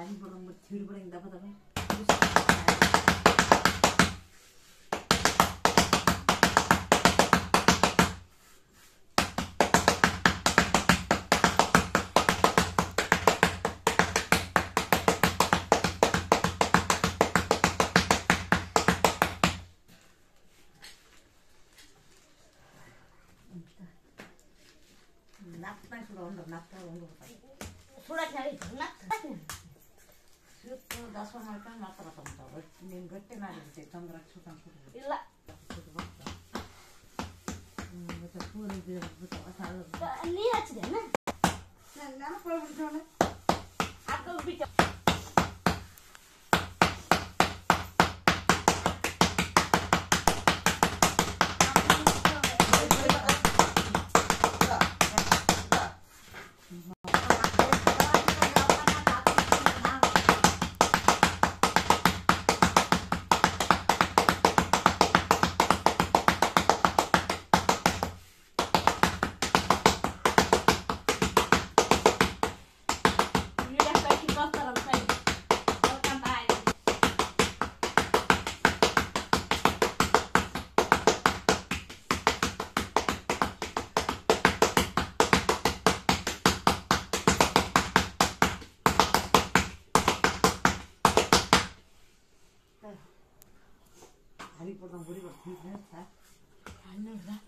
아니 보는 뭐 낙당 온다 보다. 그 날이 이제 정그락 초당 소리 일라 그거 봤다 음 ಸುತ್ತ ದಾಸವಾಳ ಮಾಡ್ಕೊಂಡು ಮಾತಾಡೋ ತಂತಾವ ನೀನು ಗಟ್ಟಿ ಮಾಡಿರ್ತೀವಿ. ತಂದ್ರೆ ಸುತ್ತ ಇಲ್ಲ. ಮತ್ತೆ ಪೂರಿ ನೀರು ಹಚ್ಚಿದೆ ನಾನು ಕೊಡ್ಬಿಟ್ಟು ಹಾಕೋಗ್ಬಿಟ್ಟು 다리보다 머리가 더 했다 안 놀라